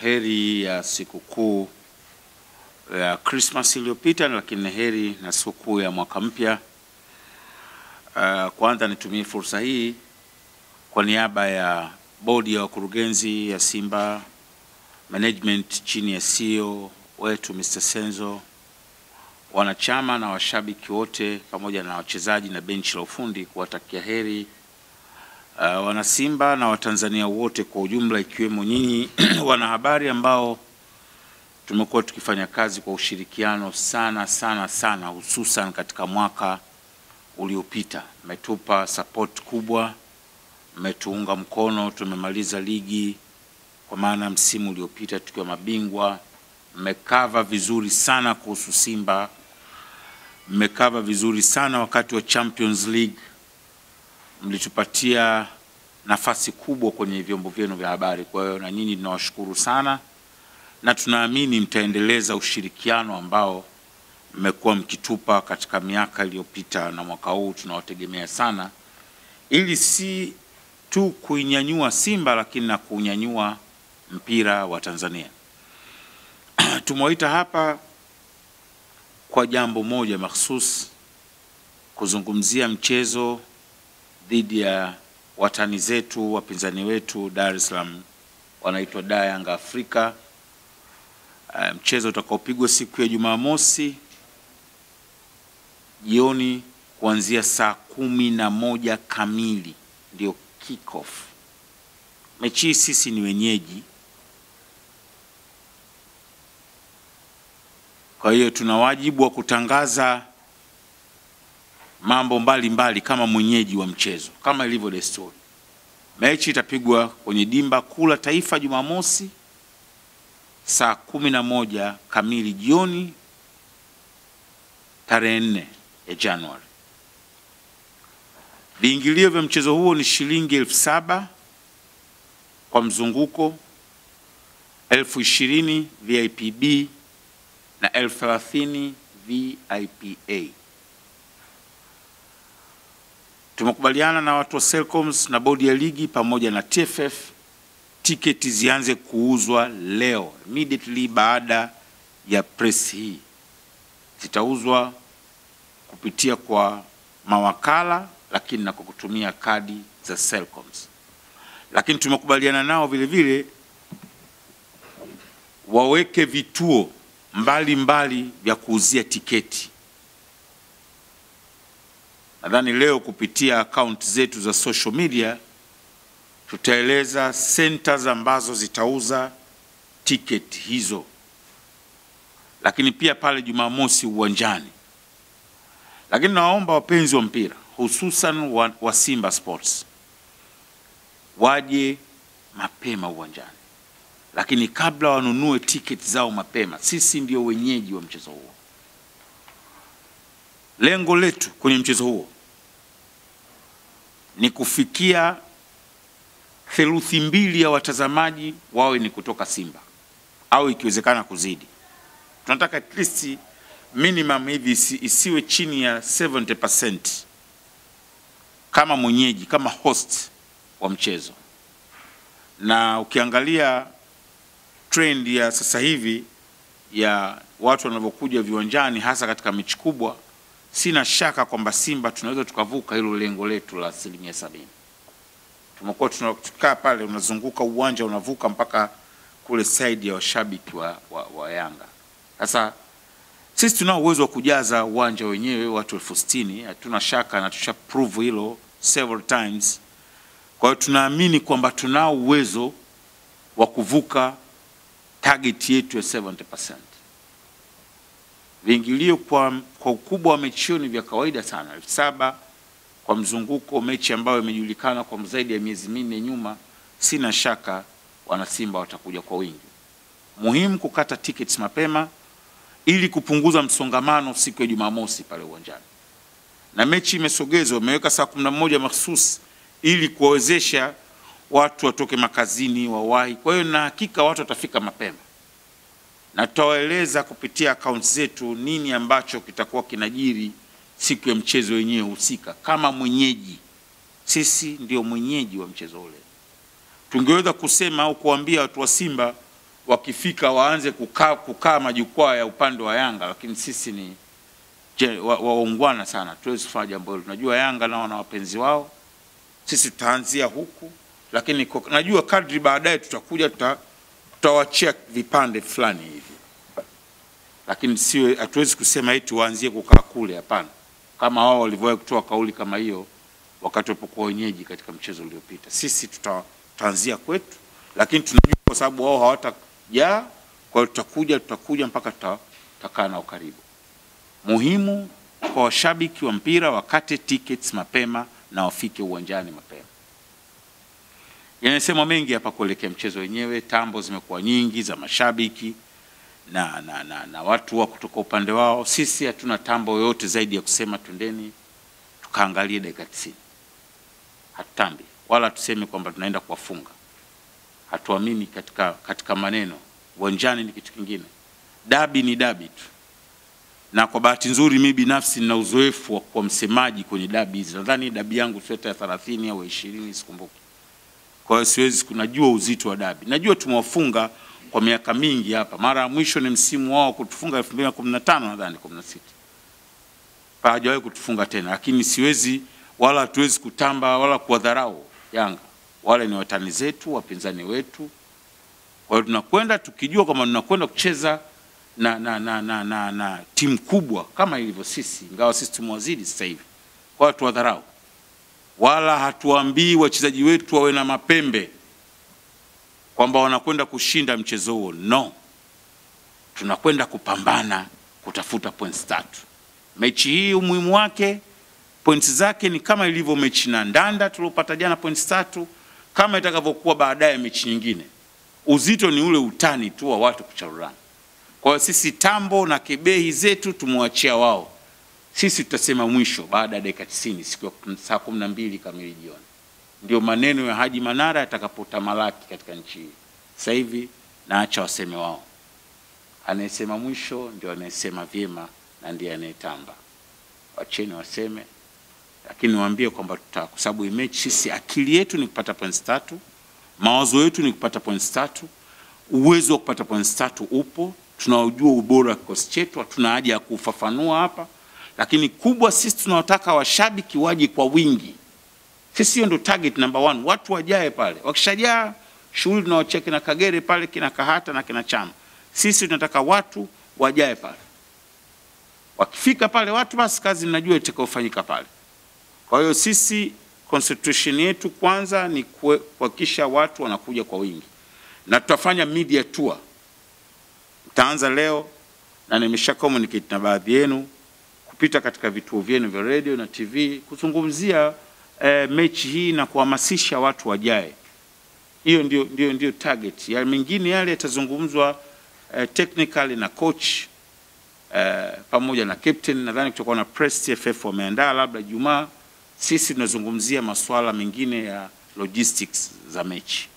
heri ya sikukuu ya Christmas iliyopita, lakini heri na sikukuu ya mwaka mpya. Uh, kwanza nitumie fursa hii kwa niaba ya bodi ya wakurugenzi ya Simba management chini ya CEO wetu Mr. Senzo, wanachama na washabiki wote pamoja na wachezaji na benchi la ufundi kuwatakia heri uh, wanasimba na Watanzania wote kwa ujumla ikiwemo nyinyi wanahabari ambao tumekuwa tukifanya kazi kwa ushirikiano sana sana sana, hususan katika mwaka uliopita. Mmetupa support kubwa, mmetuunga mkono. Tumemaliza ligi kwa maana msimu uliopita tukiwa mabingwa. Mmekava vizuri sana kuhusu Simba, mmekava vizuri sana wakati wa Champions League, mlitupatia nafasi kubwa kwenye vyombo vyenu vya habari. Kwa hiyo na nyinyi tunawashukuru sana na tunaamini mtaendeleza ushirikiano ambao mmekuwa mkitupa katika miaka iliyopita na mwaka huu tunawategemea sana, ili si tu kuinyanyua Simba lakini na kuunyanyua mpira wa Tanzania. Tumewaita hapa kwa jambo moja mahsusi, kuzungumzia mchezo dhidi ya watani zetu, wapinzani wetu Dar es Salaam wanaitwa Da Yanga Afrika. Uh, mchezo utakaopigwa siku ya Jumamosi jioni kuanzia saa kumi na moja kamili ndio kick off. Mechi sisi ni wenyeji, kwa hiyo tuna wajibu wa kutangaza mambo mbalimbali mbali kama mwenyeji wa mchezo kama ilivyo desturi. Mechi itapigwa kwenye dimba kuu la Taifa Jumamosi saa kumi na moja kamili jioni tarehe nne ya Januari. Viingilio vya mchezo huo ni shilingi elfu saba kwa mzunguko, elfu ishirini VIPB na elfu thelathini VIP A. Tumekubaliana na watu wa Selcoms na bodi ya ligi pamoja na TFF tiketi zianze kuuzwa leo immediately baada ya press hii. Zitauzwa kupitia kwa mawakala, lakini na kwa kutumia kadi za Selcoms. Lakini tumekubaliana nao vile vile waweke vituo mbalimbali mbali vya kuuzia tiketi. Nadhani leo kupitia akaunti zetu za social media tutaeleza centers ambazo zitauza tiketi hizo, lakini pia pale Jumamosi uwanjani. Lakini nawaomba wapenzi wa mpira hususan wa, wa Simba Sports waje mapema uwanjani, lakini kabla wanunue tiketi zao mapema. Sisi ndio wenyeji wa mchezo huo. Lengo letu kwenye mchezo huo ni kufikia theluthi mbili ya watazamaji wawe ni kutoka Simba au ikiwezekana kuzidi. Tunataka at least minimum hivi isi, isiwe chini ya 70% kama mwenyeji, kama host wa mchezo. Na ukiangalia trend ya sasa hivi ya watu wanavyokuja viwanjani, hasa katika mechi kubwa, sina shaka kwamba Simba tunaweza tukavuka hilo lengo letu la asilimia sabini tumekuwa tunakaa pale, unazunguka uwanja unavuka mpaka kule side ya washabiki wa, wa, wa Yanga. Sasa sisi tunao uwezo wa kujaza uwanja wenyewe watu elfu sitini hatuna shaka na tusha prove hilo several times. Kwa hiyo tunaamini kwamba tunao uwezo wa kuvuka target yetu ya 70%. Viingilio kwa, kwa ukubwa wa mechi hiyo ni vya kawaida sana elfu saba kwa mzunguko, mechi ambayo imejulikana kwa zaidi ya miezi minne nyuma. Sina shaka wanasimba watakuja kwa wingi. Muhimu kukata tickets mapema ili kupunguza msongamano siku ya Jumamosi pale uwanjani, na mechi imesogezwa, imeweka saa kumi na moja mahsusi ili kuwawezesha watu watoke makazini wawahi. Kwa hiyo na hakika watu watafika mapema, na tutawaeleza kupitia akaunti zetu nini ambacho kitakuwa kinajiri siku ya mchezo wenyewe husika. Kama mwenyeji, sisi ndio mwenyeji wa mchezo ule. Tungeweza kusema au kuambia watu wa Simba wakifika waanze kukaa kukaa majukwaa ya upande wa Yanga, lakini sisi ni waungwana wa- sana, tuwezi kufanya jambo hilo. Tunajua Yanga nao na wapenzi wao, sisi tutaanzia huku, lakini najua kadri baadaye tutakuja tuta, tutawachia vipande fulani hivi, lakini siwe, hatuwezi kusema eti waanzie kukaa kule, hapana, kama wao walivyowahi kutoa kauli kama hiyo wakati walipokuwa wenyeji katika mchezo uliopita. Sisi tuta- tutaanzia kwetu, lakini tunajua kwa sababu wao hawatajaa, kwa hiyo tutakuja tutakuja mpaka tutakaa nao karibu. Muhimu kwa washabiki wa mpira wakate tickets mapema na wafike uwanjani mapema. Yanasema mengi hapa kuelekea mchezo wenyewe. Tambo zimekuwa nyingi za mashabiki na, na, na, na watu wa kutoka upande wao. Sisi hatuna tambo yoyote zaidi ya kusema twendeni tukaangalie dakika 90. Hatutambi wala tuseme kwamba tunaenda kuwafunga. Hatuamini katika, katika maneno. Uwanjani ni kitu kingine. Dabi ni dabi tu, na kwa bahati nzuri mimi binafsi nina uzoefu wa kuwa msemaji kwenye dabi hizi. Nadhani dabi yangu sweta ya 30 au 20 sikumbuki. Kwa hiyo siwezi kunajua uzito wa dabi. Najua tumewafunga kwa miaka mingi hapa. Mara ya mwisho ni msimu wao kutufunga 2015 nadhani 16. Hawajawahi kutufunga tena, lakini siwezi wala hatuwezi kutamba wala kuwadharau Yanga. Wale ni watani zetu, wapinzani wetu. Kwa hiyo tunakwenda tukijua kwamba tunakwenda kucheza na, na, na, na, na, na timu kubwa kama ilivyo sisi, ingawa sisi tumewazidi sasa hivi. Kwa hiyo tuwadharau wala hatuambii wachezaji wetu wawe na mapembe kwamba wanakwenda kushinda mchezo huo. No, tunakwenda kupambana kutafuta points tatu. Mechi hii umuhimu wake, points zake ni kama ilivyo mechi na Ndanda tuliopata jana points tatu, kama itakavyokuwa baadaye mechi nyingine. Uzito ni ule utani tu wa watu kucharurana. Kwa hiyo sisi tambo na kebehi zetu tumewachia wao sisi tutasema mwisho baada ya dakika 90 siku ya saa kumi na mbili kamili jioni. Ndio maneno ya Haji Manara yatakapotamalaki katika nchi hii. Sasa hivi naacha waseme wao, anayesema mwisho ndio anayesema vyema na ndiye anayetamba. Wacheni waseme, lakini niwaambie kwamba tuta, kwa sababu mechi sisi akili yetu ni kupata points tatu, mawazo yetu ni kupata points tatu, uwezo wa kupata points tatu upo, tunaujua ubora wa kikosi chetu, hatuna haja ya kufafanua hapa lakini kubwa sisi tunawataka washabiki waje kwa wingi. Sisi hiyo ndio target number one, watu wajae pale. Wakishajaa shughuli tunawachia kina Kagere pale, kina Kahata na kina Chama. Sisi tunataka watu wajae pale. Wakifika pale watu, basi kazi mnajua itakayofanyika pale. Kwa hiyo sisi concentration yetu kwanza ni kuhakikisha watu wanakuja kwa wingi, na tutafanya media tour. Tutaanza leo na nimesha communicate na baadhi yenu kupita katika vituo vyenu vya redio na TV kuzungumzia eh, mechi hii na kuhamasisha watu wajae. Hiyo ndio, ndio, ndio target. Ya mengine yale yatazungumzwa eh, technically na coach eh, pamoja na captain. Nadhani kutakuwa na press TFF wameandaa labda Jumaa. Sisi tunazungumzia masuala mengine ya logistics za mechi.